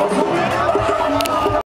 Розумний